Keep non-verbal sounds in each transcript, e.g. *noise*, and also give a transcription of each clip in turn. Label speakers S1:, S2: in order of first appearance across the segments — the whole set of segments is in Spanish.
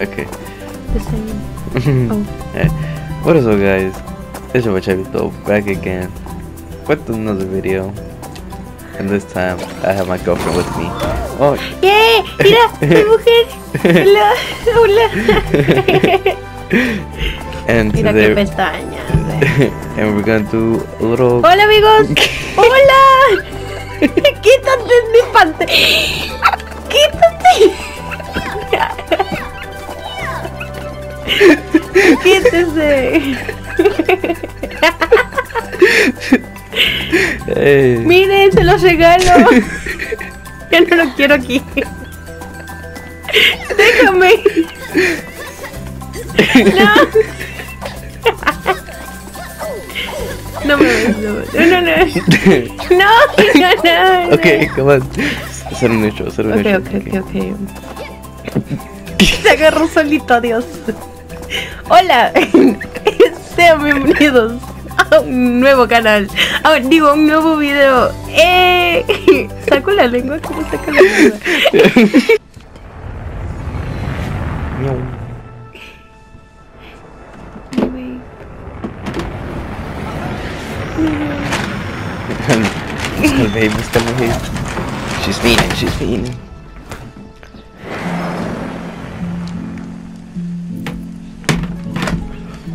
S1: Okay.
S2: The same. *laughs* Oh.
S1: Hey, what is up, guys? It's your boy Chavito back again with another video. And this time, I have my girlfriend with me. Oh,
S2: ¡Yeah! ¡Mira! ¡Mi mujer! ¡Hola! ¡Hola!
S1: and
S2: Mira qué
S1: today,
S2: pestañas. eh. *laughs*
S1: and we're gonna do a little.
S2: ¡Hola, amigos! *laughs* ¡Hola! ¡Quítate mi pantalla! ¡Quítate! ¡Quítese!
S1: Hey.
S2: ¡Miren, se los regalo! Ya no lo quiero aquí. ¡Déjame! ¡No! No me ves, no, no, no, no, no, no, no.
S1: okay, come on. Hacer un hecho, hacer un
S2: Ok,
S1: hecho.
S2: ok, ok, ok. Se agarró solito, Dios. Hola, *laughs* sean bienvenidos a un nuevo canal. Digo, un nuevo video. ¡Eh! *laughs* Saco la lengua, ¿cómo saco la lengua?
S1: Busca el babe, busca el babe. She's feeding, she's feeding.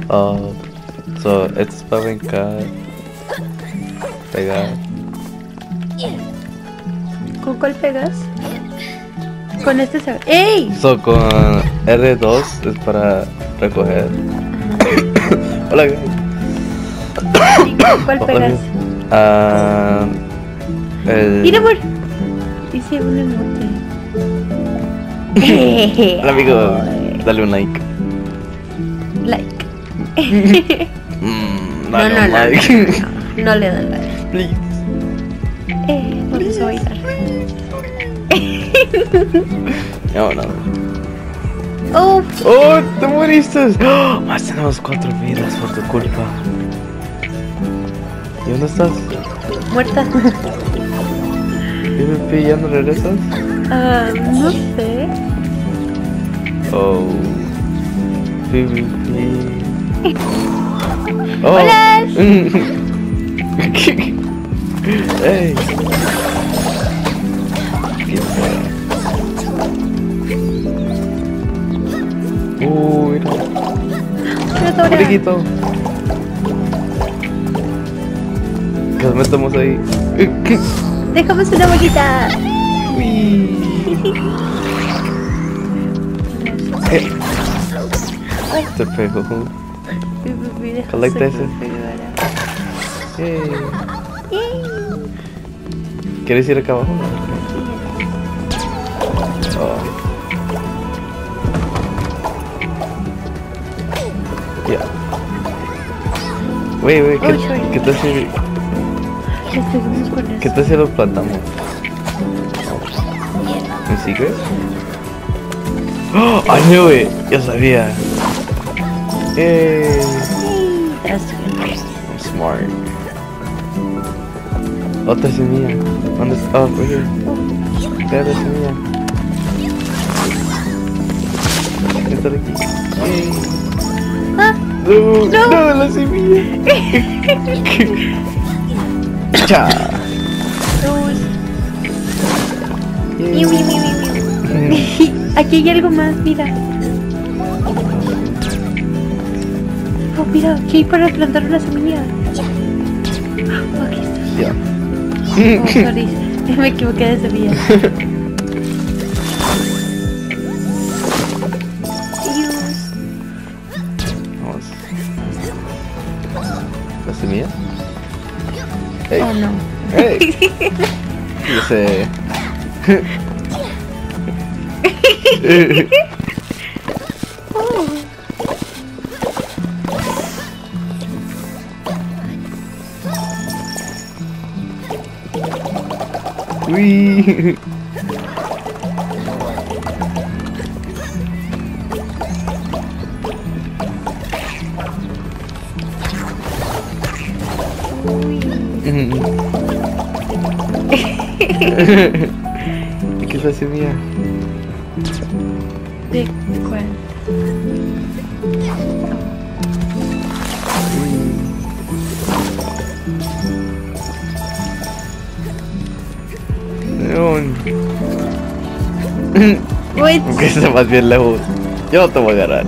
S1: Oh, so es para brincar, pegar.
S2: ¿Con cuál pegas? Con este se... ¡Ey!
S1: So con R2 es para recoger. *coughs* Hola, guys.
S2: ¿Y con cuál *coughs* pegas?
S1: Ah, el...
S2: Mira, amor. Dice un emote. *laughs*
S1: Hola, amigo. Dale un like. *laughs* Mm,
S2: No, no, no, no, no, *laughs* no le dan like.
S1: Please.
S2: Eh, vamos a bailar.
S1: No, no.
S2: Oh,
S1: ¡Oh, te moriste! ¡Oh! *gasps* Más tenemos cuatro vidas por tu culpa. ¿Y dónde estás?
S2: muerta.
S1: ¿PvP ya no regresas?
S2: Ah, no sé.
S1: Oh. PvP. Oh.
S2: Hola. *laughs*
S1: Nos metemos ahí.
S2: Dejamos una bolita.
S1: Uy. *laughs* Eh. Te pegó. Yay. ¿Quieres ir acá abajo? Oh. Ya. Wey, wey, ¿qué,
S2: Oh.
S1: ¿qué
S2: con
S1: qué
S2: eso.
S1: tal si lo plantamos? ¿Me sigues? Oh, I knew it. Yo sabía. Yay.
S2: Tras-
S1: I'm smart. Otra semilla. ¿Dónde está? Oh, right here. Cada semilla. Esta de aquí. Yay.
S2: Ah,
S1: No,
S2: No.
S1: no, la semilla. Cha.
S2: dos.
S1: Yay.
S2: Miu, miu, miu, miu, miu. *laughs* Aquí hay algo más, mira. Mira, aquí hay para plantar una semilla. Oh, aquí está.
S1: Ya.
S2: Oh, sorry. *laughs* Me equivoqué de semilla.
S1: Vamos. ¿La semilla? Hey.
S2: Oh, no.
S1: Hey. Yo sé. Uy. ¿Y qué es la semilla?
S2: ¿De cuál? Wait, *laughs*
S1: Que está más bien lejos. Yo no te voy a agarrar.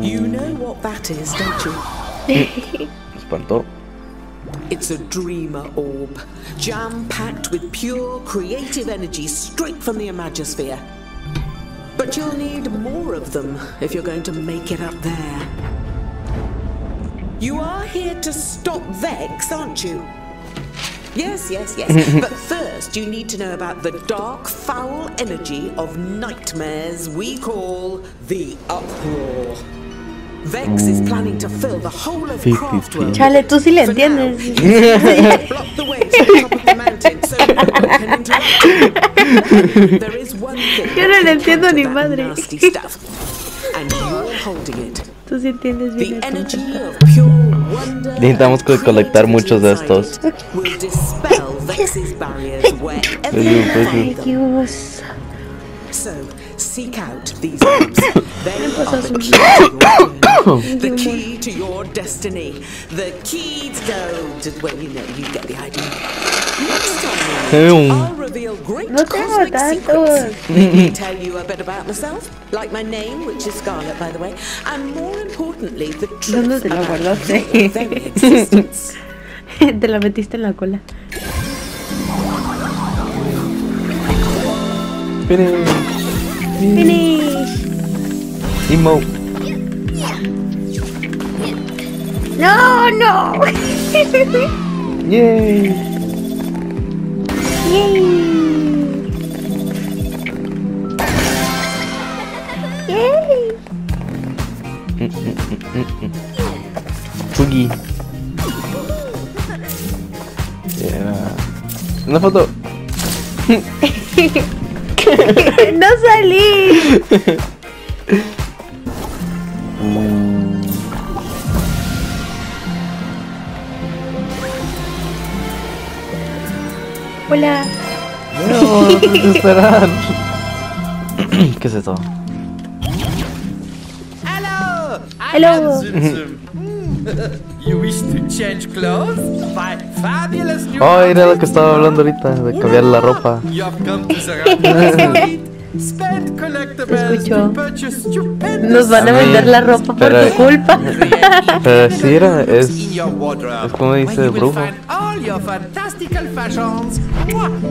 S3: You know what that is, don't you?
S1: Espantó.
S3: It's a dreamer orb, jam packed with pure creative energy straight from the Imagosphere. But you'll need more of them if you're going to make it up there. You are here to stop Vex, aren't you? Yes, yes, yes. *laughs* but first, you need to know about the dark, foul energy of nightmares we call the Uproar.
S2: Chale, tú sí le entiendes. *laughs*
S3: block the way to the top of the no one can interrupt. There is one thing *laughs*
S2: Yo no le entiendo ni madre.
S3: nasty stuff, and you're holding it.
S2: Tú sí entiendes bien
S3: of.
S1: Necesitamos colectar muchos de estos.
S3: it
S1: Pues
S3: you
S1: sí, pues sí.
S3: find
S2: Ay,
S3: them.
S2: Dios.
S3: So seek out these *coughs* orbs. They
S2: pasa
S3: are the key to your journey, the key to your destiny, the key to go to well, you know, you get the idea. Next time, we. I'll reveal great
S2: No
S3: cosmic
S2: tantos.
S3: secrets. Maybe tell you a bit about myself, like my name, which is Scarlet, by the way, and more importantly, the truth
S2: ¿Dónde te la
S3: about
S2: guardaste?
S3: your very existence. *laughs*
S2: Te la metiste en la cola.
S1: Finish.
S2: Finish.
S1: Emo.
S2: No, no.
S1: Yay.
S2: Yay. Yay.
S1: Fugi. Yeah. Una foto. *laughs*
S2: No salí. *laughs* Hola.
S1: No, *laughs* esperan. *clears throat* ¿Qué es eso?
S4: Hello!
S2: Hello.
S4: Zum *laughs* you wish to change clothes? My fabulous new
S1: Oh, era lo que estaba hablando ahorita, de cambiar la ropa. *laughs*
S2: Escucho. Nos van a vender la ropa por tu culpa.
S1: Pero sí era, es... es como dice
S4: will
S1: Brujo.
S4: All your fantastical fashions.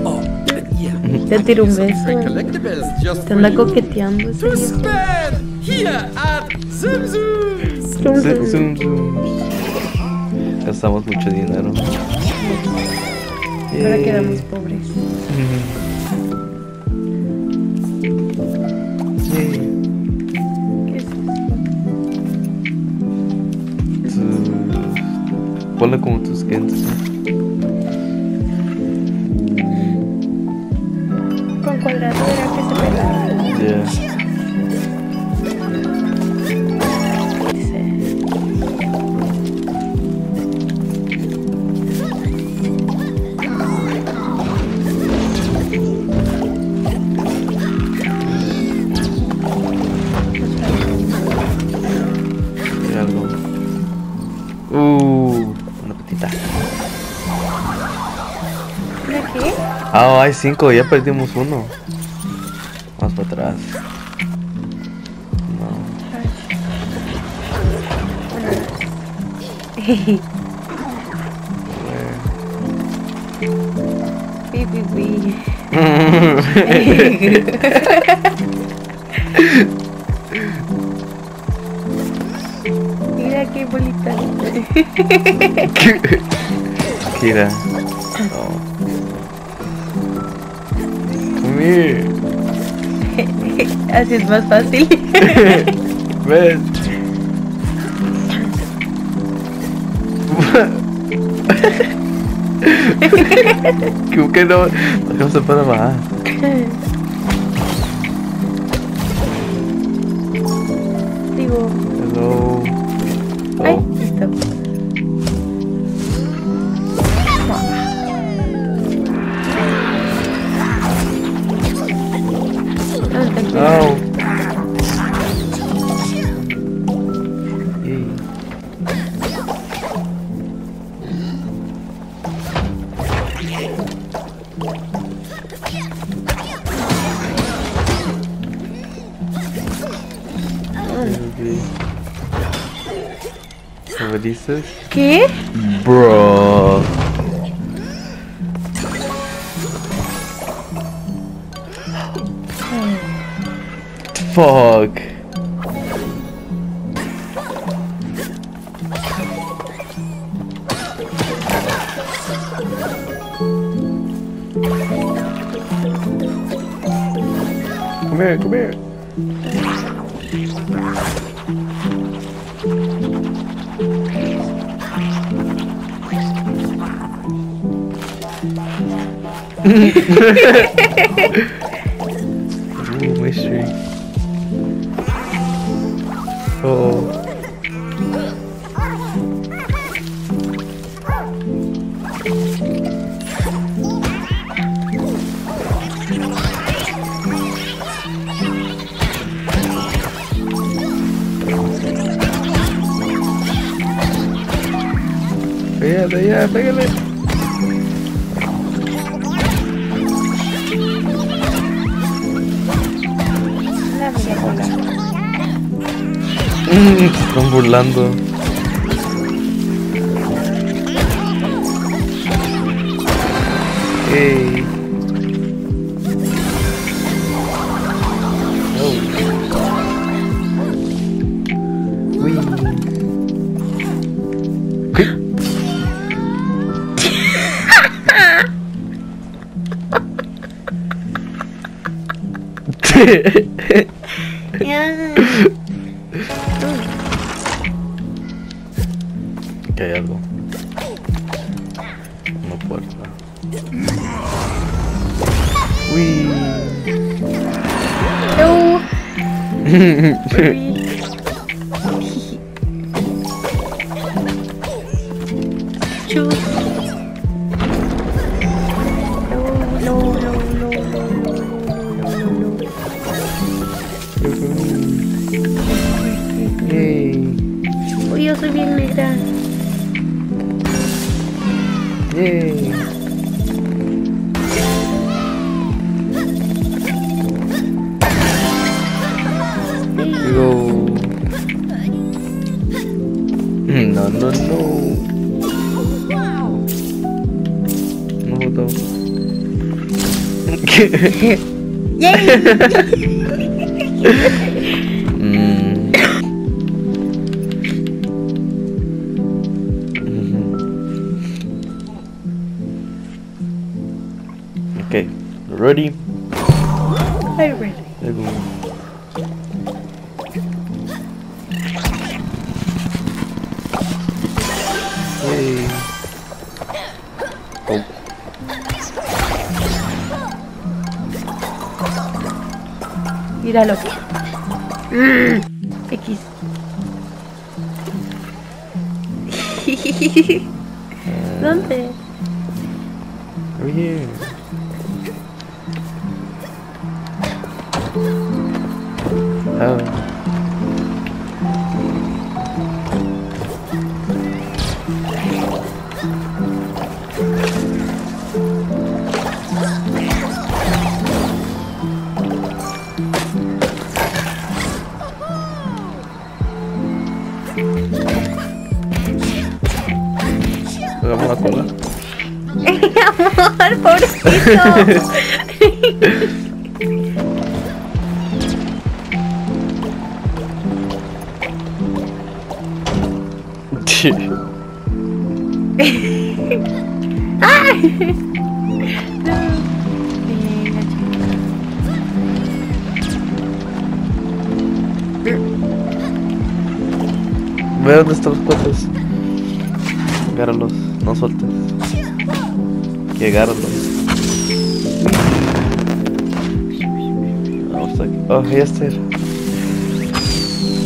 S4: Oh, yeah.
S2: Te tiro un beso. Te anda
S4: you
S2: coqueteando
S4: to spend here at Zoom Zoom.
S2: Zum,
S1: Zoom,
S2: zum.
S1: zoom, zoom. Gastamos mucho dinero.
S2: Ahora quedamos pobres.
S1: Yay.
S2: ¿Qué es eso?
S1: Tu- Ponle como tus skins.
S2: Con cuadradura que se.
S1: Yeah. Ah, hay cinco, ya perdimos uno. Vamos para atrás. No.
S2: Pi, pi, pi. Mira qué bolita.
S1: Kira. *laughs* Come here. *laughs*
S2: Así es más fácil. *laughs*
S1: Ven. *laughs* ¿Cómo que no? ¿Cómo se para So what is this?
S2: ¿Qué?
S1: Bro. Fuck. Come here, come here. Ooh, mystery. Oh. Pégale, ya, pégale. Están burlando. Hey. Oh. Uy. ¿Qué? *laughs* Que hay algo. Una puerta. Uy. *laughs* *laughs* Mm. Mhm. Okay, ready?
S2: Míralo. Mm. X. *laughs* ¿Dónde?
S1: Here. Oh.
S2: Amor, pobrecito. Venga,
S1: Ve dónde están los cuates. Agárralos, no sueltes. Llegarlos. Vamos aquí. Oh, ya está.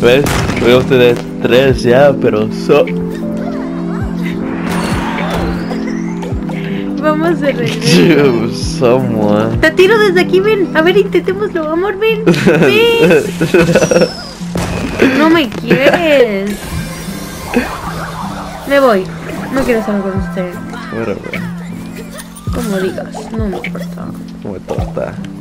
S1: ¿Ves? Voy a obtener tres ya, pero so...
S2: Vamos de regreso. *laughs*
S1: Someone.
S2: Te tiro desde aquí, ven. A ver, intentémoslo, amor, ven. *laughs* Ven. No me quieres. Me voy. No quiero estar con usted.
S1: Whatever.
S2: Como digas, no me importa.
S1: Como torta. Um,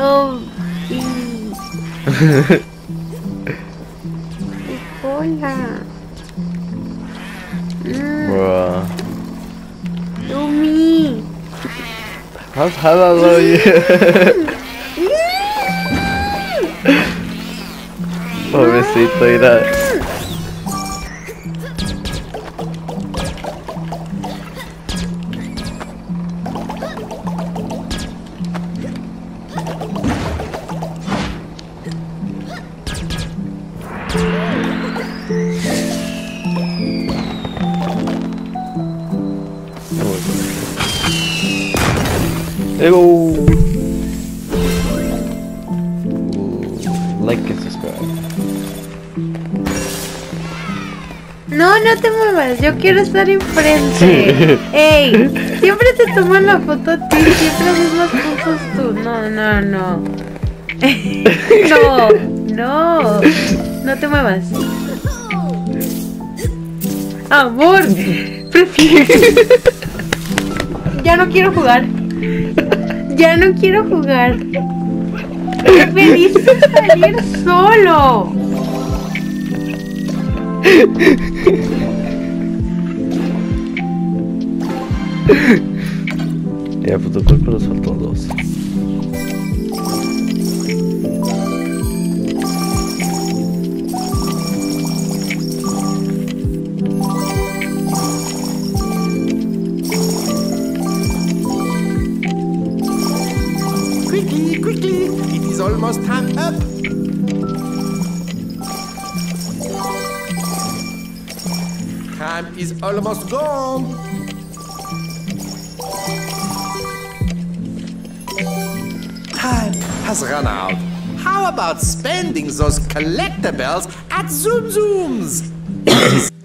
S2: Oh, sí. Hola. Mm,
S1: bruh.
S2: Yumi.
S1: How's how I love you? *laughs* Pobrecito, Ew. Like and subscribe.
S2: No, no te muevas, yo quiero estar enfrente. Ey, *laughs* siempre te toman la foto a ti, siempre haces las fotos tú. No, no, no. *laughs* No, no, no te muevas. Amor, *laughs* prefiero. Ya no quiero jugar. Ya no quiero jugar. Preferiste salir solo.
S1: Ya, pues tu cuerpo lo soltó dos.
S4: Almost time up. Time is almost gone. Time has run out. How about spending those collectibles at Zoom Zooms?